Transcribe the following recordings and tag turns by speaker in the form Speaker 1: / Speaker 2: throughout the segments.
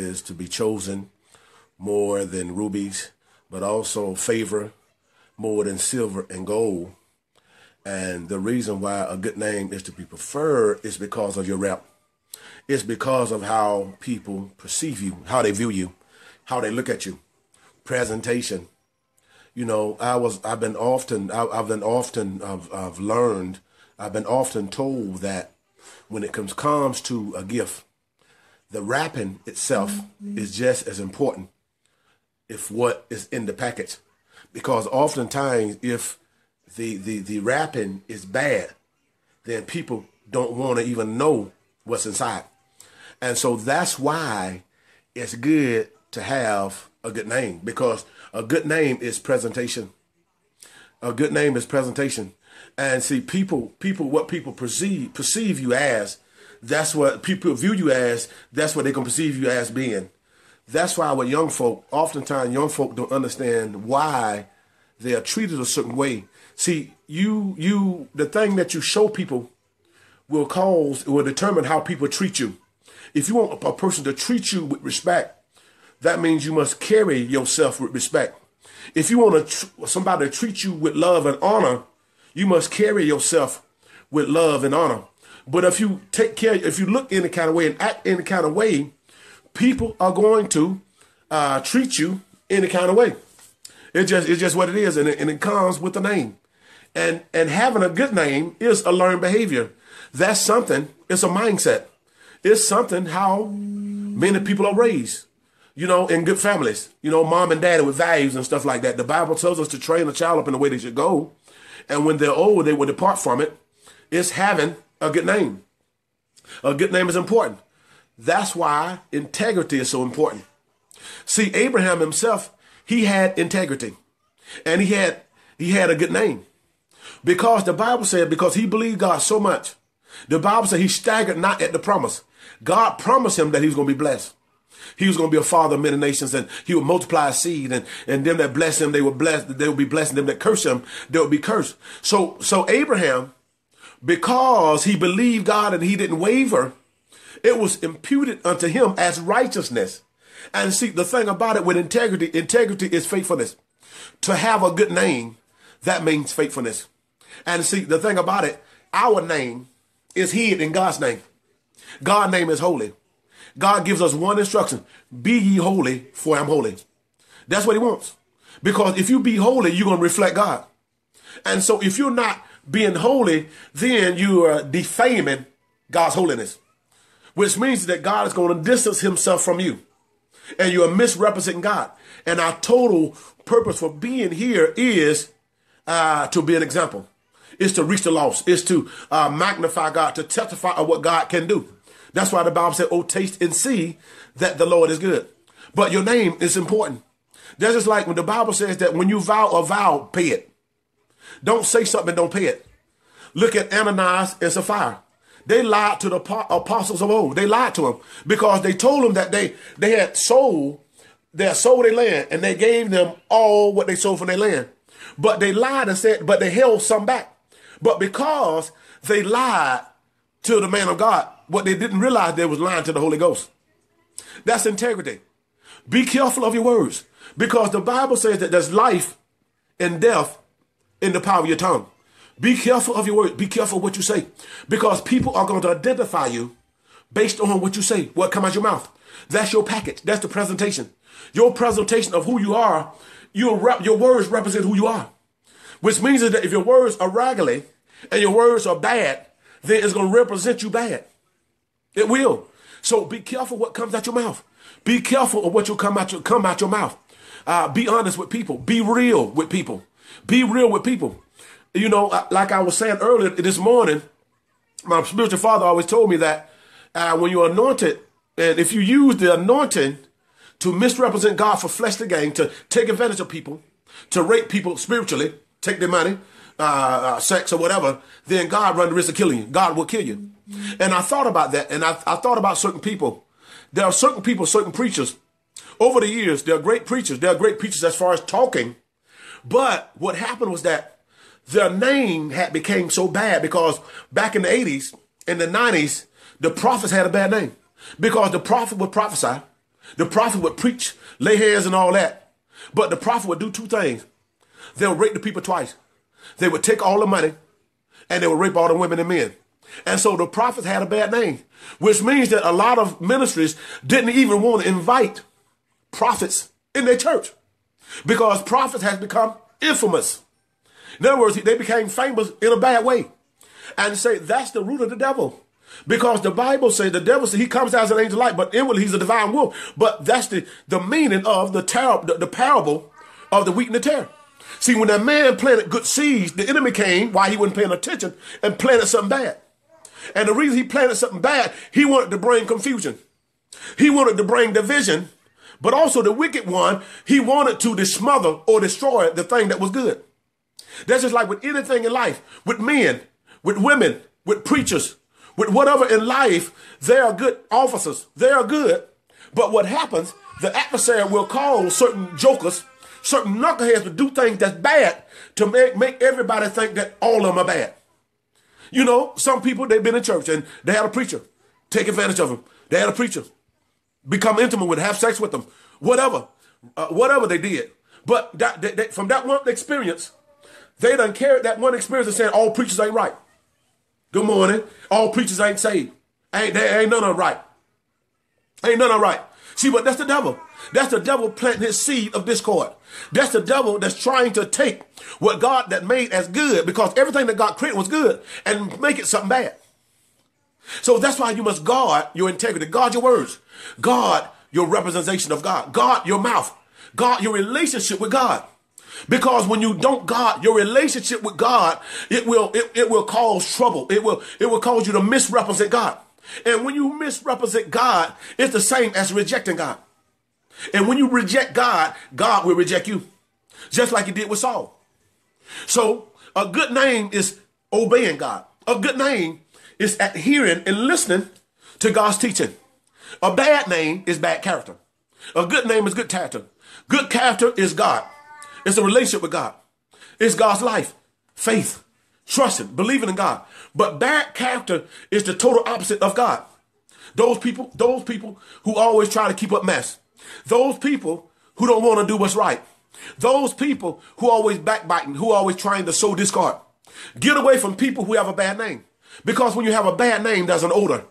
Speaker 1: is to be chosen more than rubies, but also favor more than silver and gold. And the reason why a good name is to be preferred is because of your rep. It's because of how people perceive you, how they view you, how they look at you. Presentation. You know, I was, I've been often, I, have been often, I've, I've learned, I've been often told that when it comes, comes to a gift, the wrapping itself mm-hmm. is just as important if what is in the package. Because oftentimes, if the, the, the wrapping is bad, then people don't want to even know what's inside. And so that's why it's good to have a good name because a good name is presentation. A good name is presentation. And see, people, people, what people perceive perceive you as, that's what people view you as. That's what they can perceive you as being. That's why with young folk, oftentimes young folk don't understand why they are treated a certain way. See, you, you, the thing that you show people will cause, will determine how people treat you. If you want a person to treat you with respect, that means you must carry yourself with respect. If you want somebody to treat you with love and honor, you must carry yourself with love and honor. But if you take care, if you look in the kind of way and act in the kind of way, people are going to uh, treat you in the kind of way. It just it's just what it is, and it, and it comes with the name. And and having a good name is a learned behavior. That's something. It's a mindset. It's something how many people are raised. You know, in good families. You know, mom and dad with values and stuff like that. The Bible tells us to train a child up in the way they should go, and when they're old, they will depart from it. It's having a good name. A good name is important. That's why integrity is so important. See, Abraham himself, he had integrity, and he had he had a good name. Because the Bible said, because he believed God so much, the Bible said he staggered not at the promise. God promised him that he was going to be blessed. He was going to be a father of many nations and he would multiply seed and, and them that bless him, they would bless, they would be blessed. And them that curse him, they would be cursed. So, so Abraham, because he believed God and he didn't waver, it was imputed unto him as righteousness. And see, the thing about it with integrity, integrity is faithfulness. To have a good name, that means faithfulness. And see, the thing about it, our name is hid in God's name. God's name is holy. God gives us one instruction be ye holy, for I'm holy. That's what he wants. Because if you be holy, you're going to reflect God. And so if you're not being holy, then you are defaming God's holiness, which means that God is going to distance himself from you and you are misrepresenting God. And our total purpose for being here is uh, to be an example is to reach the lost, is to uh, magnify God, to testify of what God can do. That's why the Bible said, oh, taste and see that the Lord is good. But your name is important. That's just like when the Bible says that when you vow a vow, pay it. Don't say something don't pay it. Look at Ananias and Sapphira. They lied to the apostles of old. They lied to them because they told them that they, they had sold, had sold their land and they gave them all what they sold from their land. But they lied and said, but they held some back. But because they lied to the man of God, what they didn't realize they was lying to the Holy Ghost. That's integrity. Be careful of your words because the Bible says that there's life and death in the power of your tongue. Be careful of your words. Be careful what you say because people are going to identify you based on what you say, what comes out your mouth. That's your package. That's the presentation. Your presentation of who you are, your, rep, your words represent who you are. Which means that if your words are raggedy and your words are bad, then it's going to represent you bad. It will. So be careful what comes out your mouth. Be careful of what you come out your, come out your mouth. Uh, be honest with people. Be real with people. Be real with people. You know, like I was saying earlier this morning, my spiritual father always told me that uh, when you're anointed, and if you use the anointing to misrepresent God for fleshly gain, to take advantage of people, to rape people spiritually, take their money, uh, uh, sex or whatever, then God run the risk of killing you. God will kill you. And I thought about that, and I, I thought about certain people. There are certain people, certain preachers. Over the years, they're great preachers. They're great preachers as far as talking. But what happened was that their name had became so bad because back in the 80s, in the 90s, the prophets had a bad name because the prophet would prophesy The prophet would preach, lay hands and all that. But the prophet would do two things. They would rape the people twice. They would take all the money and they would rape all the women and men. And so the prophets had a bad name, which means that a lot of ministries didn't even want to invite prophets in their church because prophets has become infamous. In other words, they became famous in a bad way. And say that's the root of the devil. Because the Bible says the devil says he comes as an angel light, but inwardly he's a divine wolf. But that's the, the meaning of the, tar- the, the parable of the wheat and the tare. See, when that man planted good seeds, the enemy came while he wasn't paying attention and planted something bad. And the reason he planted something bad, he wanted to bring confusion. He wanted to bring division, but also the wicked one, he wanted to smother or destroy the thing that was good. That's just like with anything in life, with men, with women, with preachers, with whatever in life, they are good officers. They are good. But what happens, the adversary will call certain jokers certain knuckleheads to do things that's bad to make, make everybody think that all of them are bad. You know, some people, they've been in church and they had a preacher. Take advantage of them. They had a preacher. Become intimate with, have sex with them, whatever, uh, whatever they did. But that, from that one experience, they done carried that one experience of saying all preachers ain't right. Good morning. All preachers ain't saved. Ain't, they ain't none of right. Ain't none of right. See, but that's the devil. That's the devil planting his seed of discord. That's the devil that's trying to take what God that made as good because everything that God created was good and make it something bad. So that's why you must guard your integrity, guard your words, guard your representation of God, guard your mouth, guard your relationship with God. Because when you don't guard your relationship with God, it will it, it will cause trouble. It will it will cause you to misrepresent God. And when you misrepresent God, it's the same as rejecting God. And when you reject God, God will reject you. Just like he did with Saul. So a good name is obeying God. A good name is adhering and listening to God's teaching. A bad name is bad character. A good name is good character. Good character is God. It's a relationship with God. It's God's life, faith, trusting, believing in God. But bad character is the total opposite of God. Those people, those people who always try to keep up mess. Those people who don't want to do what's right. Those people who always backbiting, who always trying to sow discord. Get away from people who have a bad name. Because when you have a bad name, there's an odor.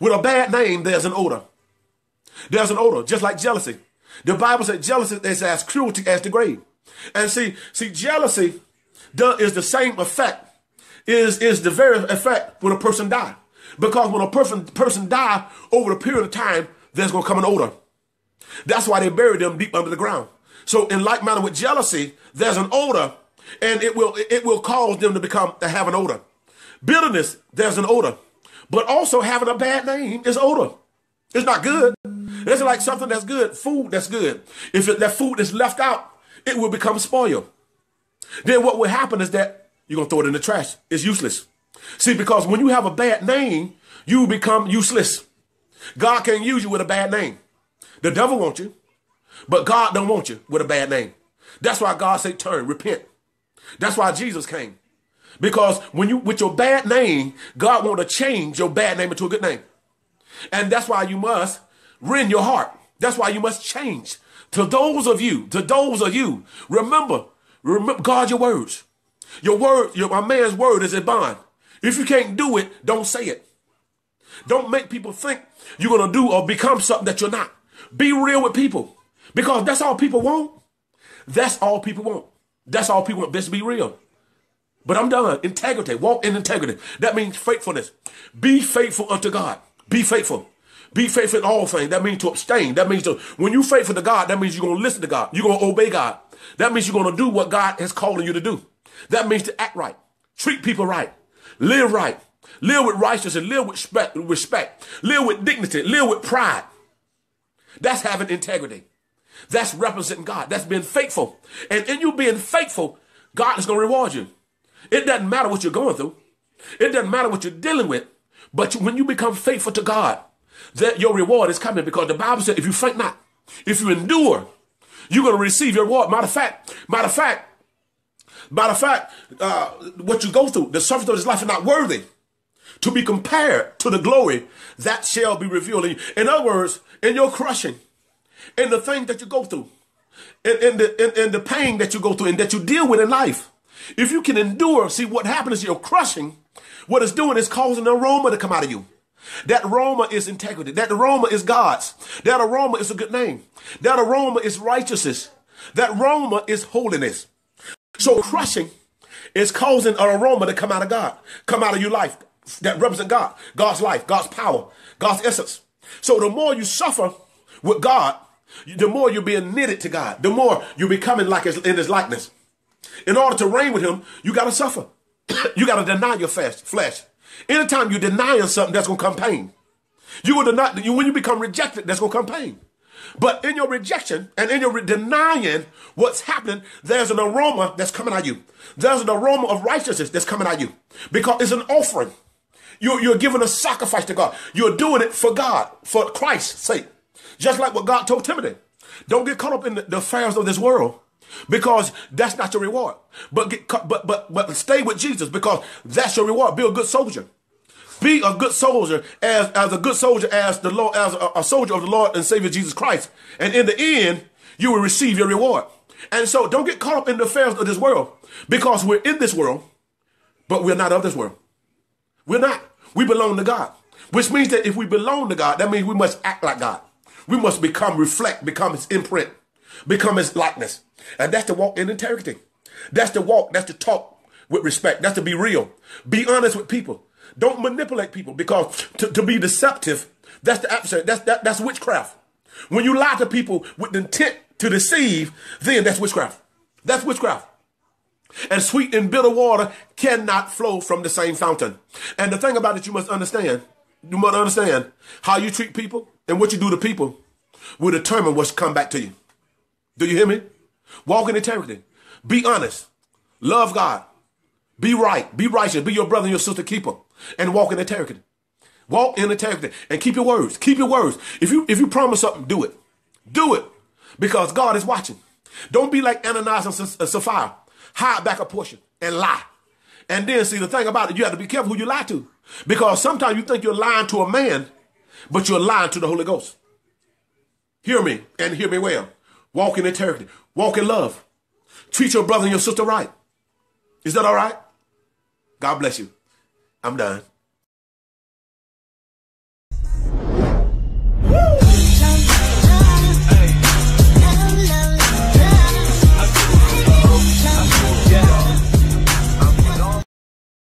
Speaker 1: With a bad name, there's an odor. There's an odor, just like jealousy. The Bible said jealousy is as cruelty as the grave. And see, see, jealousy is the same effect, is, is the very effect when a person die. Because when a person, person die over a period of time, there's going to come an odor. That's why they bury them deep under the ground. So in like manner with jealousy, there's an odor and it will, it will cause them to become, to have an odor. Bitterness, there's an odor. But also having a bad name is odor. It's not good. It's like something that's good, food that's good. If it, that food is left out, it will become spoiled. Then what will happen is that you're going to throw it in the trash. It's useless. See, because when you have a bad name, you become useless. God can't use you with a bad name. The devil wants you, but God don't want you with a bad name. That's why God said turn, repent. That's why Jesus came. Because when you with your bad name, God want to change your bad name into a good name. And that's why you must rend your heart. That's why you must change. To those of you, to those of you, remember, remember guard your words. Your word, your a man's word is a bond. If you can't do it, don't say it. Don't make people think you're gonna do or become something that you're not. Be real with people because that's all people want. That's all people want. That's all people want. Best be real. But I'm done. Integrity. Walk in integrity. That means faithfulness. Be faithful unto God. Be faithful. Be faithful in all things. That means to abstain. That means to, when you faithful to God, that means you're going to listen to God. You're going to obey God. That means you're going to do what God is calling you to do. That means to act right. Treat people right. Live right. Live with righteousness. And live with respect. respect. Live with dignity. Live with pride. That's having integrity. That's representing God. That's being faithful. And in you being faithful, God is going to reward you. It doesn't matter what you're going through. It doesn't matter what you're dealing with. But when you become faithful to God, that your reward is coming because the Bible said, if you faint not, if you endure, you're going to receive your reward. Matter of fact, matter of fact, matter of fact, uh, what you go through, the suffering of this life is not worthy to be compared to the glory that shall be revealed in you. In other words, in your crushing, in the things that you go through, in, in the in, in the pain that you go through and that you deal with in life, if you can endure, see what happens is you're crushing. What it's doing is causing an aroma to come out of you. That aroma is integrity. That aroma is God's. That aroma is a good name. That aroma is righteousness. That aroma is holiness. So crushing is causing an aroma to come out of God, come out of your life that represent God, God's life, God's power, God's essence. So the more you suffer with God, the more you're being knitted to God, the more you're becoming like his, in his likeness. In order to reign with him, you got to suffer. you got to deny your flesh. Anytime you're denying something, that's going to come pain. You will deny, you, when you become rejected, that's going to come pain. But in your rejection and in your denying what's happening, there's an aroma that's coming at you. There's an aroma of righteousness that's coming at you because it's an offering. You're, you're giving a sacrifice to God. You're doing it for God, for Christ's sake. Just like what God told Timothy. Don't get caught up in the, the affairs of this world because that's not your reward. But get but but but stay with Jesus because that's your reward. Be a good soldier. Be a good soldier as as a good soldier as the Lord as a, a soldier of the Lord and Savior Jesus Christ. And in the end, you will receive your reward. And so don't get caught up in the affairs of this world because we're in this world, but we're not of this world. We're not. We belong to God. Which means that if we belong to God, that means we must act like God. We must become, reflect, become his imprint, become his likeness. And that's to walk in integrity. That's to walk, that's to talk with respect. That's to be real. Be honest with people. Don't manipulate people because to, to be deceptive, that's the adversary. That's, that, that's witchcraft. When you lie to people with intent to deceive, then that's witchcraft. That's witchcraft. And sweet and bitter water cannot flow from the same fountain. And the thing about it, you must understand, you must understand how you treat people and what you do to people will determine what's come back to you. Do you hear me? Walk in integrity. Be honest. Love God. Be right. Be righteous. Be your brother and your sister keeper. And walk in integrity. Walk in integrity and keep your words. Keep your words. If you if you promise something, do it. Do it. Because God is watching. Don't be like Ananias and Sapphira. Hide back a portion and lie. And then see the thing about it, you have to be careful who you lie to. Because sometimes you think you're lying to a man, but you're lying to the Holy Ghost. Hear me and hear me well. Walk in integrity. Walk in love. Treat your brother and your sister right. Is that all right? God bless you. I'm done.